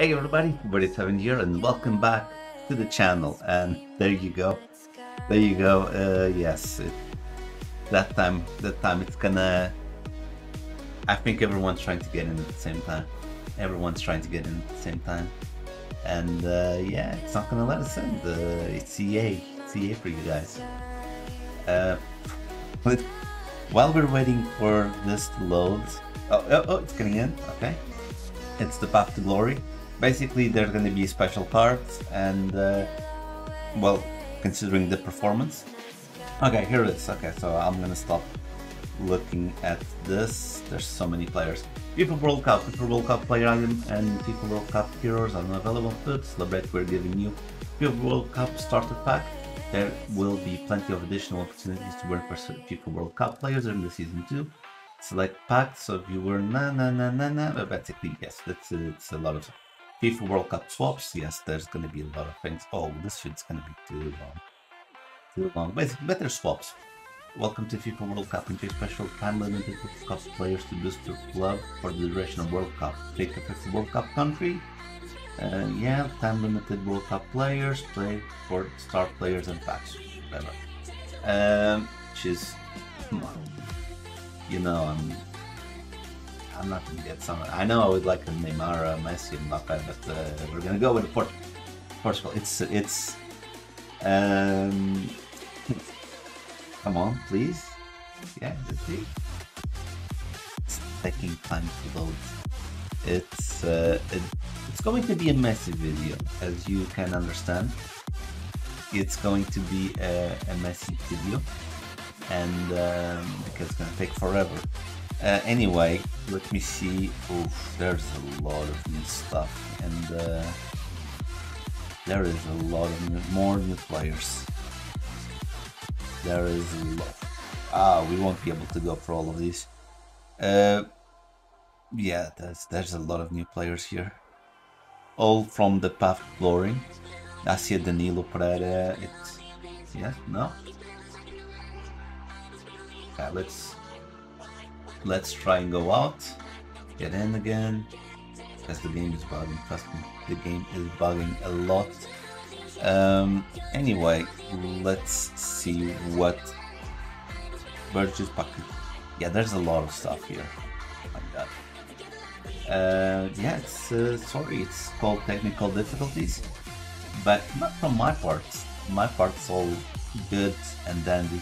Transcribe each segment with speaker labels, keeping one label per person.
Speaker 1: Hey everybody, Fubu87 here and welcome back to the channel and there you go. There you go. Uh, yes, it, that time, that time it's gonna... I think everyone's trying to get in at the same time. Everyone's trying to get in at the same time. And uh, yeah, it's not gonna let us in. It's EA. It's EA for you guys. Uh, but while we're waiting for this to load... Oh, oh, oh, it's getting in. Okay. It's the Path to Glory basically there's going to be special cards and uh, well considering the performance. Okay here it is. Okay so i'm gonna stop looking at this. There's so many players. FIFA World Cup, FIFA World Cup player item and FIFA World Cup heroes are available to celebrate we're giving you FIFA World Cup starter pack. There will be plenty of additional opportunities to work for FIFA World Cup players during the season 2 select packs so if you were na na na na na basically yes that's it's a lot of FIFA World Cup swaps, yes, there's going to be a lot of things. Oh, this shit's going to be too long. Too long. Basically, better swaps. Welcome to FIFA World Cup. Enjoy special time limited with cost players to boost your club for the duration of World Cup. Pick a FIFA World Cup country. Uh, yeah, time limited World Cup players. Play for star players and packs. Whatever. Um, she's, you know, I'm I'm not gonna get someone. I know I would like a Neymar, uh, Messi, and Mbappe, but uh, we're gonna go with the Port Portugal. It's it's. Um, come on, please. Yeah, see. It's taking time to load. It's uh, it, it's going to be a messy video, as you can understand. It's going to be a, a messy video, and um, because it's gonna take forever. Uh, anyway, let me see. Oof, there's a lot of new stuff, and uh, there is a lot of new, more new players. There is a lot. Ah, we won't be able to go for all of these. Uh, yeah, there's there's a lot of new players here. All from the Path Glory. Asia Danilo Pereira. It's yeah, no. Okay, let's let's try and go out, get in again, because the game is bugging. Trust me, the game is bugging a lot. Um, anyway, let's see what Burgess Pocket. Yeah, there's a lot of stuff here. Like that. Uh, yeah, it's uh, sorry, it's called technical difficulties, but not from my part. My part's all good and dandy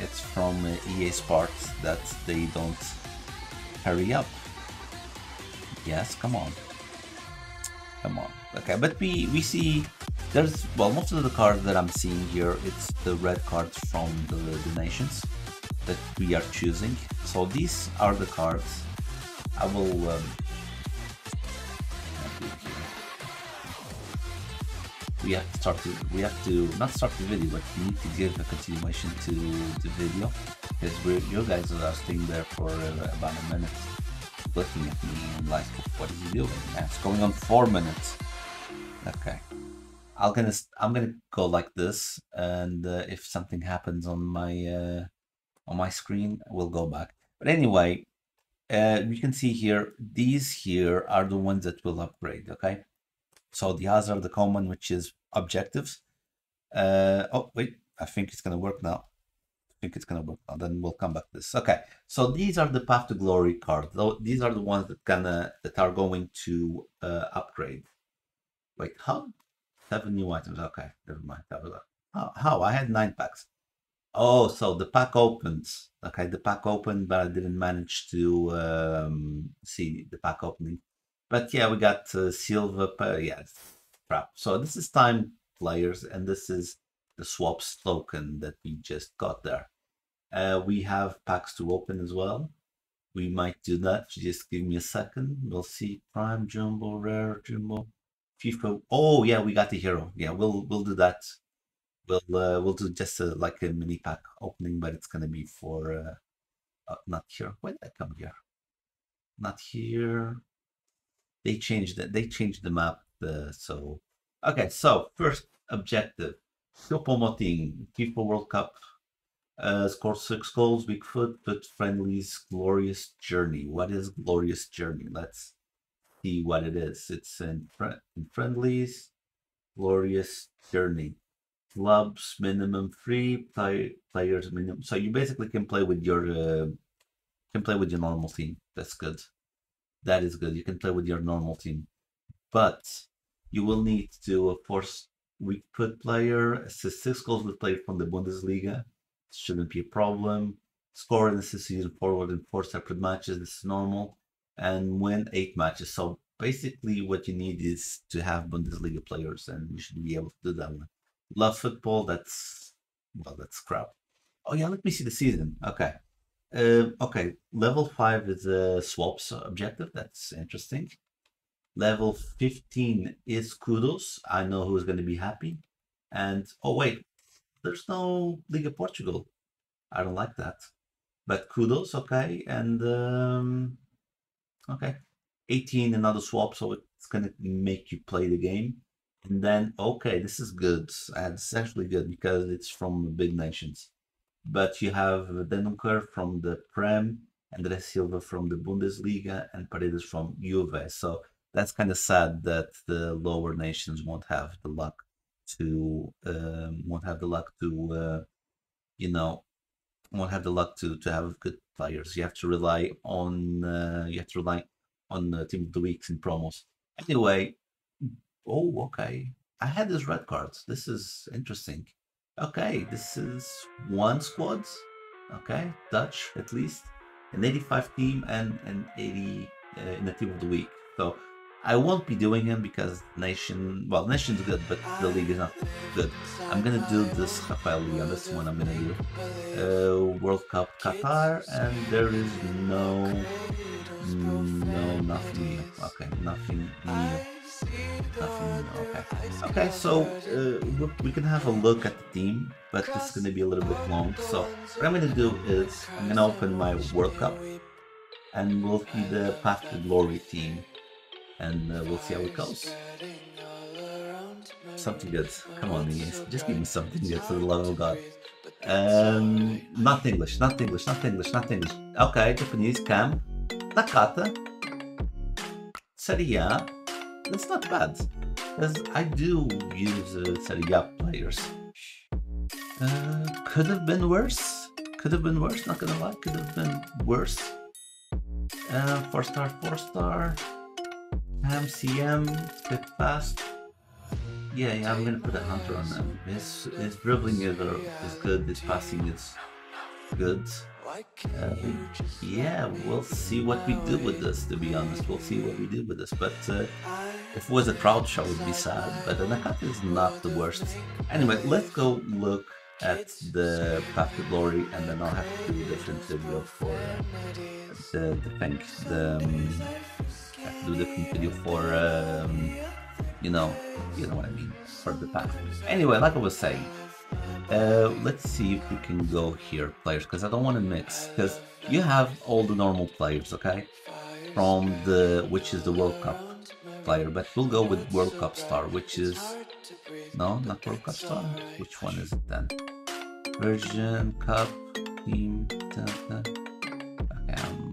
Speaker 1: it's from uh, EA Sports that they don't hurry up. Yes, come on. Come on. Okay, but we, we see there's, well, most of the cards that I'm seeing here, it's the red cards from the, the nations that we are choosing. So these are the cards. I will um, we have to start to, we have to not start the video but we need to give a continuation to the video. Because you guys are staying there for uh, about a minute looking at me and like what is he doing? It's going on four minutes. Okay. I'm gonna I'm gonna go like this and uh, if something happens on my uh, on my screen we'll go back. But anyway uh, you can see here these here are the ones that will upgrade okay so the other, the common, which is objectives. Uh, oh, wait, I think it's going to work now. I think it's going to work now. Then we'll come back to this. Okay, so these are the Path to Glory cards. These are the ones that gonna that are going to uh, upgrade. Wait, how? Seven new items. Okay, never mind. How? How? I had nine packs. Oh, so the pack opens. Okay, the pack opened, but I didn't manage to um, see the pack opening. But yeah, we got uh, Silva. Yeah, crap. So this is time players, and this is the swaps token that we just got there. Uh, we have packs to open as well. We might do that. Just give me a second. We'll see. Prime, Jumbo, Rare, Jumbo, FIFA. Oh yeah, we got the hero. Yeah, we'll we'll do that. We'll uh, we'll do just a, like a mini pack opening, but it's gonna be for uh, uh not here. Why did I come here? Not here they changed it. They changed the map. Uh, so okay. So first objective: Choupo-Moting, FIFA World Cup. Uh, scored six goals. Bigfoot, but friendlies. Glorious journey. What is glorious journey? Let's see what it is. It's in, fr- in friendlies, glorious journey, clubs minimum three, play, players minimum. So you basically can play with your uh, can play with your normal team. That's good. That is good. You can play with your normal team, but you will need to of course weak foot player, assist six goals with player from the Bundesliga. Shouldn't be a problem. Score and assist season forward in four separate matches. This is normal. And win eight matches. So basically, what you need is to have Bundesliga players, and you should be able to do that one. Love football. That's well, that's crap. Oh yeah, let me see the season. Okay. Um, okay, level five is a swaps objective. That's interesting. Level 15 is kudos. I know who's going to be happy. And oh, wait, there's no Liga Portugal. I don't like that. But kudos, okay. And um, okay, 18 another swap, so it's going to make you play the game. And then, okay, this is good. And it's actually good because it's from big nations. But you have Denunker from the Prem, André Silva from the Bundesliga, and Paredes from Juve. So that's kind of sad that the lower nations won't have the luck to um, won't have the luck to uh, you know won't have the luck to to have good players. You have to rely on uh, you have to rely on the team of the weeks in promos. Anyway, oh okay, I had this red card. This is interesting. Okay, this is one squad. Okay, Dutch at least an 85 team and an 80 uh, in the team of the week. So I won't be doing him because Nation, well, Nation's good, but the league is not good. I'm gonna do this Rafael Leon, this one I'm gonna do. Uh, World Cup Qatar, and there is no, no, nothing. Okay, nothing okay. So uh, we can have a look at the team, but this is gonna be a little bit long. So what I'm gonna do is I'm gonna open my World Cup, and we'll see the Path to Glory team and uh, we'll see how it goes. Something good. Come on, guys. Just give me something good for the love of God. Um, not English, not English, not English, not English. Okay, Japanese, Cam. Nakata. Serie A. That's not bad. Because I do use uh, Serie A players. Uh, could have been worse. Could have been worse, not gonna lie. Could have been worse. Uh, four star, four star. MCM, bit fast. Yeah, yeah, I'm gonna put a hunter on them. His his dribbling is, is good, his passing is good. Uh, yeah, we'll see what we do with this, to be honest. We'll see what we do with this. But uh, if it was a crowd show, it would be sad. But the Nakata is not the worst. Anyway, let's go look at the Path to Glory and then I'll have to do a different video for uh, the, the. The, um, do different video for um, you know you know what I mean for the path. Anyway, like I was saying, uh, let's see if we can go here players because I don't want to mix because you have all the normal players, okay? From the which is the World Cup player, but we'll go with World Cup star, which is no, not World Cup star. Which one is it then? Virgin Cup team. Da, da. Okay, um,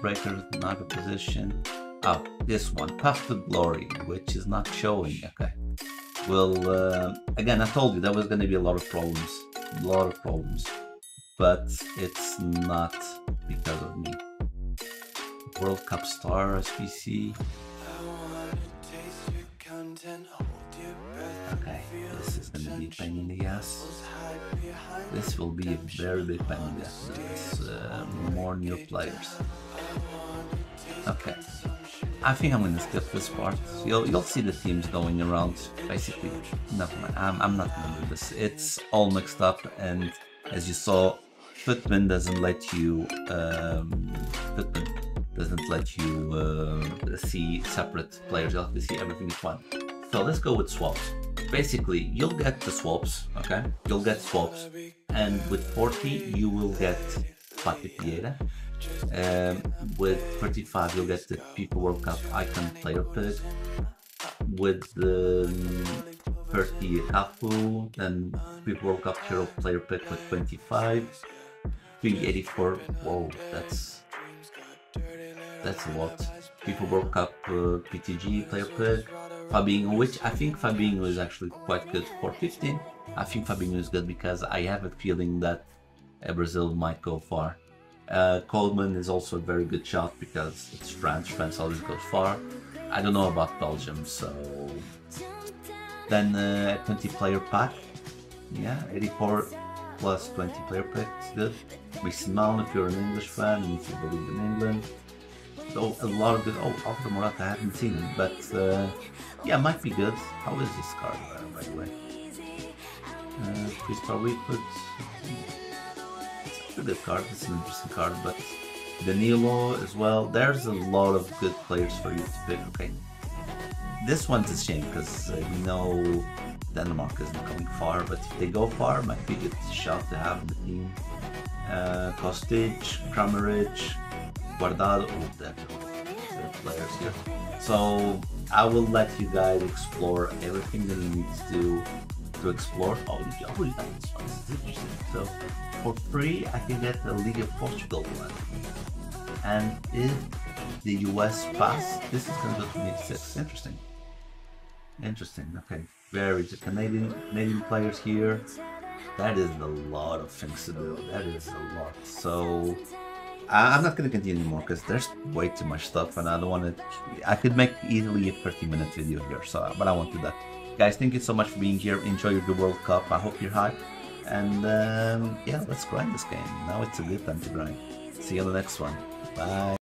Speaker 1: breaker, not a position. Oh, this one, Path to Glory, which is not showing. Okay. Well, uh, again, I told you there was going to be a lot of problems. A lot of problems. But it's not because of me. World Cup star SBC. Be pain in the ass. This will be a very big pain in the ass. There's uh, more new players. Okay. I think I'm gonna skip this part. You'll you'll see the teams going around. Basically, never mind. I'm I'm not gonna do this. It's all mixed up, and as you saw, Footman doesn't let you. Um, Footman doesn't let you uh, see separate players. You have to see everything at once. So let's go with swaps. Basically, you'll get the swaps. Okay, you'll get swaps, and with 40 you will get Pati Piera um, with 35, you'll get the FIFA World Cup icon player pick. With the um, 30 Cafu, then FIFA World Cup hero player pick with 25. 384. Whoa, that's that's a lot. FIFA World Cup uh, PTG player pick. Fabinho, which I think Fabinho is actually quite good for 15. I think Fabinho is good because I have a feeling that uh, Brazil might go far. Uh, Coman is also a very good shot because it's France. France always goes far. I don't know about Belgium, so then uh, 20 player pack. Yeah, 84 plus 20 player pack is good. Mason Mount if you're an English fan and if you believe in England. So a lot of good. Oh, Alvaro Morata, I haven't seen him, but uh, yeah, might be good. How is this card, uh, by the way? Uh, Three-star Weakfoot. It's a good card. It's an interesting card, but Danilo as well. There's a lot of good players for you to pick. Okay, this one's a shame because uh, we know Denmark isn't going far, but if they go far, might be a good shot to have in the team. Uh, Kostic, Kramaric, Guardado, oh, players here. So I will let you guys explore everything that you need to to explore. Oh, got this is interesting. So for free, I can get the League of Portugal one. And if the US pass, this is going to go to 86. Interesting. Interesting. Okay. Very good. Canadian Canadian players here. That is a lot of things to do. That is a lot. So I'm not going to continue anymore because there's way too much stuff and I don't want to. I could make easily a 30 minute video here, so but I won't do that. Guys, thank you so much for being here. Enjoy the World Cup. I hope you're hyped. And um, yeah, let's grind this game. Now it's a good time to grind. See you on the next one. Bye.